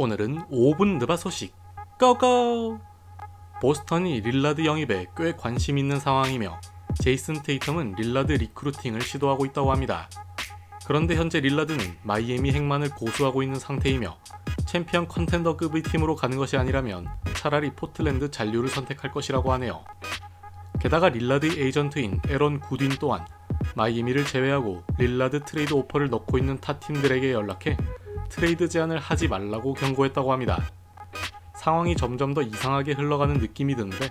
오늘은 5분 느바 소식 고고! 보스턴이 릴라드 영입에 꽤 관심 있는 상황이며 제이슨 테이텀은 릴라드 recruiting을 시도하고 있다고 합니다. 그런데 현재 릴라드는 마이애미 행만을 고수하고 있는 상태이며 챔피언 contender급의 팀으로 가는 것이 아니라면 차라리 포틀랜드 잔류를 선택할 것이라고 하네요. 게다가 릴라드 에이전트인 에런 굿윈 또한 마이애미를 제외하고 릴라드 트레이드 오퍼를 넣고 있는 타 팀들에게 연락해 트레이드 제안을 하지 말라고 경고했다고 합니다. 상황이 점점 더 이상하게 흘러가는 느낌이 드는데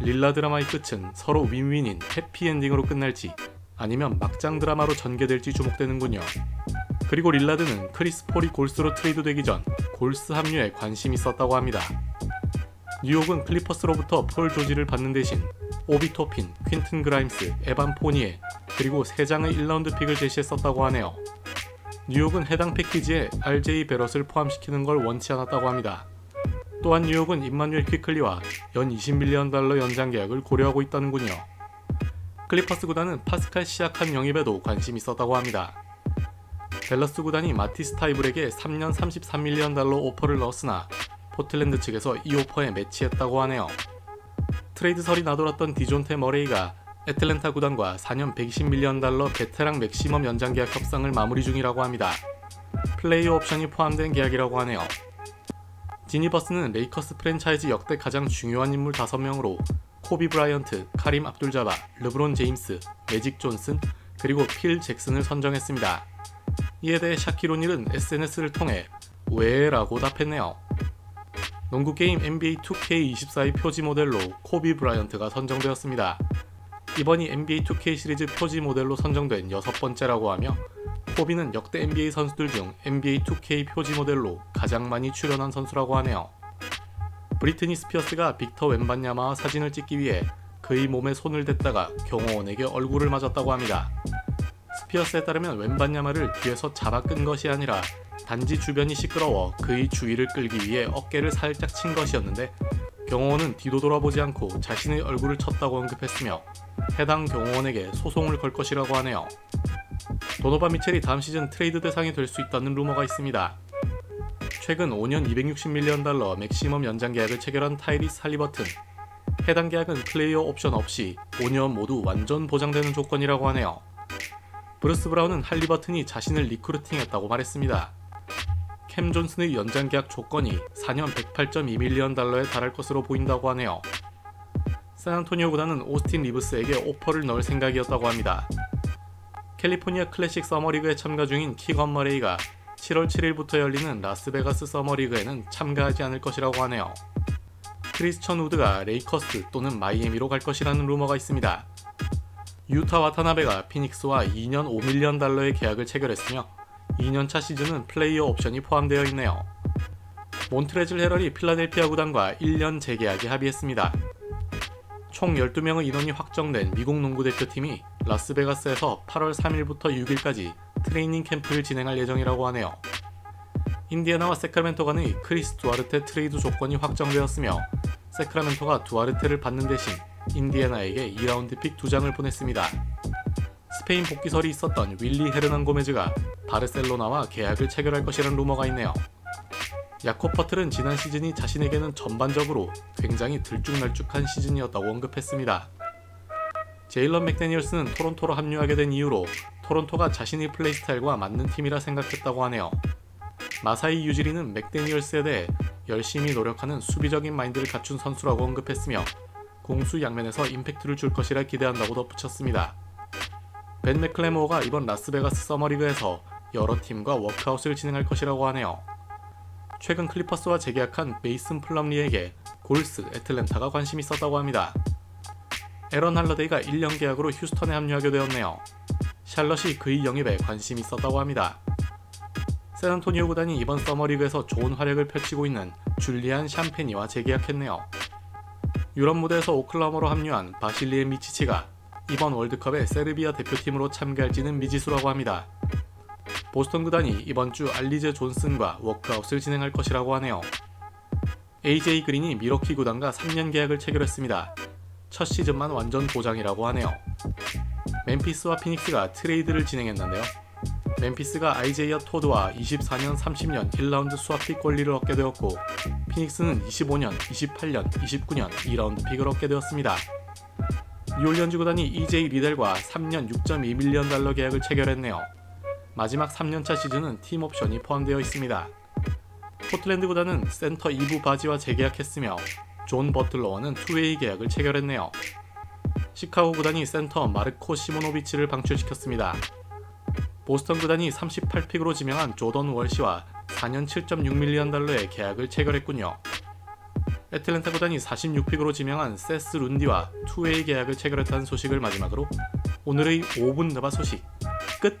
릴라드 드라마의 끝은 서로 윈윈인 해피엔딩으로 끝날지 아니면 막장 드라마로 전개될지 주목되는군요. 그리고 릴라드는 크리스 폴이 골스로 트레이드 되기 전 골스 합류에 관심이 있었다고 합니다. 뉴욕은 클리퍼스로부터 폴 조지를 받는 대신 오비 토핀, 퀸튼 그라임스, 에반 포니에 그리고 3장의 1라운드 pick을 제시했었다고 하네요. 뉴욕은 해당 패키지에 RJ 베럿을 포함시키는 걸 원치 않았다고 합니다. 또한 뉴욕은 임마누엘 퀵클리와 연 20 million 달러 연장 계약을 고려하고 있다는군요. 클리퍼스 구단은 파스칼 시아캄 영입에도 관심이 있었다고 합니다. 댈러스 구단이 마티스 타이불에게 3년 33 million 달러 오퍼를 넣었으나 포틀랜드 측에서 이 오퍼에 match했다고 하네요. 트레이드설이 나돌았던 디존테 머레이가 애틀랜타 구단과 4년 120 million 달러 베테랑 맥시멈 연장 계약 협상을 마무리 중이라고 합니다. 플레이어 옵션이 포함된 계약이라고 하네요. 지니 버스는 레이커스 프랜차이즈 역대 가장 중요한 인물 5명으로 코비 브라이언트, 카림 압둘자바, 르브론 제임스, 매직 존슨, 그리고 필 잭슨을 선정했습니다. 이에 대해 샤킬 오닐은 SNS를 통해 왜? 라고 답했네요. 농구 게임 NBA 2K24의 표지 모델로 코비 브라이언트가 선정되었습니다. 이번이 NBA 2K 시리즈 표지 모델로 선정된 여섯 번째라고 하며 코비는 역대 NBA 선수들 중 NBA 2K 표지 모델로 가장 많이 출연한 선수라고 하네요. 브리트니 스피어스가 빅터 웬반야마와 사진을 찍기 위해 그의 몸에 손을 댔다가 경호원에게 얼굴을 맞았다고 합니다. 스피어스에 따르면 웬반야마를 뒤에서 잡아 끈 것이 아니라 단지 주변이 시끄러워 그의 주의를 끌기 위해 어깨를 살짝 친 것이었는데 경호원은 뒤도 돌아보지 않고 자신의 얼굴을 쳤다고 언급했으며 해당 경호원에게 소송을 걸 것이라고 하네요. 도노반 미첼이 다음 시즌 트레이드 대상이 될 수 있다는 루머가 있습니다. 최근 5년 260 million 달러 맥시멈 연장 계약을 체결한 타이리스 할리버튼. 해당 계약은 플레이어 옵션 없이 5년 모두 완전 보장되는 조건이라고 하네요. 브루스 브라운은 할리버튼이 자신을 recruiting했다고 말했습니다. 캠 존슨의 연장 계약 조건이 4년 108.2 million 달러에 달할 것으로 보인다고 하네요. 샌안토니오 구단은 오스틴 리브스에게 오퍼를 넣을 생각이었다고 합니다. 캘리포니아 클래식 서머리그에 참가 중인 키건 머레이가 7월 7일부터 열리는 라스베가스 서머리그에는 참가하지 않을 것이라고 하네요. 크리스천 우드가 레이커스 또는 마이애미로 갈 것이라는 루머가 있습니다. 유타 와타나베가 피닉스와 2년 5 million 달러의 계약을 체결했으며 2년차 시즌은 플레이어 옵션이 포함되어 있네요. 몬트레즐 헤럴이 필라델피아 구단과 1년 재계약에 합의했습니다. 총 12명의 인원이 확정된 미국 농구 대표팀이 라스베가스에서 8월 3일부터 6일까지 트레이닝 캠프를 진행할 예정이라고 하네요. 인디애나와 세크라멘토 간의 크리스 두아르테 트레이드 조건이 확정되었으며 세크라멘토가 두아르테를 받는 대신 인디애나에게 2라운드 pick 2장을 보냈습니다. 스페인 복귀설이 있었던 윌리 헤르난 고메즈가 바르셀로나와 계약을 체결할 것이라는 루머가 있네요. 야코 퍼틀은 지난 시즌이 자신에게는 전반적으로 굉장히 들쭉날쭉한 시즌이었다고 언급했습니다. 제일런 맥데니얼스는 토론토로 합류하게 된 이유로 토론토가 자신의 플레이 스타일과 맞는 팀이라 생각했다고 하네요. 마사이 우지리는 맥데니얼스에 대해 열심히 노력하는 수비적인 마인드를 갖춘 선수라고 언급했으며 공수 양면에서 임팩트를 줄 것이라 기대한다고 덧붙였습니다. 벤 맥클레모어가 이번 라스베가스 서머리그에서 여러 팀과 워크아웃을 진행할 것이라고 하네요. 최근 클리퍼스와 재계약한 메이슨 플럼리에게 골스, 애틀랜타가 관심이 있었다고 합니다. 에런 할러데이가 1년 계약으로 휴스턴에 합류하게 되었네요. 샬럿이 그의 영입에 관심이 있었다고 합니다. 샌안토니오 구단이 이번 서머리그에서 좋은 활약을 펼치고 있는 줄리안 샴페니와 재계약했네요. 유럽 무대에서 오클라호마로 합류한 바실리에 미치치가 이번 월드컵에 세르비아 대표팀으로 참가할지는 미지수라고 합니다. 보스턴 구단이 이번 주 알리제 존슨과 워크아웃을 진행할 것이라고 하네요. AJ 그린이 밀워키 구단과 3년 계약을 체결했습니다. 첫 시즌만 완전 보장이라고 하네요. 멤피스와 피닉스가 트레이드를 진행했는데요. 멤피스가 아이제이아 토드와 24년 30년 1라운드 swap pick 권리를 얻게 되었고 피닉스는 25년, 28년, 29년 2라운드 pick을 얻게 되었습니다. 뉴올리언즈 구단이 EJ 리델과 3년 6.2 million 달러 계약을 체결했네요. 마지막 3년차 시즌은 팀 옵션이 포함되어 있습니다. 포틀랜드 구단은 센터 이부 바지와 재계약했으며 존 버틀러와는 two-way 계약을 체결했네요. 시카고 구단이 센터 마르코 시모노비치를 방출시켰습니다. 보스턴 구단이 38 pick으로 지명한 조던 월시와 4년 7.6 million 달러의 계약을 체결했군요. 애틀랜타 구단이 46 pick으로 지명한 세스 룬디와 two-way 계약을 체결했다는 소식을 마지막으로 오늘의 5분 느바 소식 끝!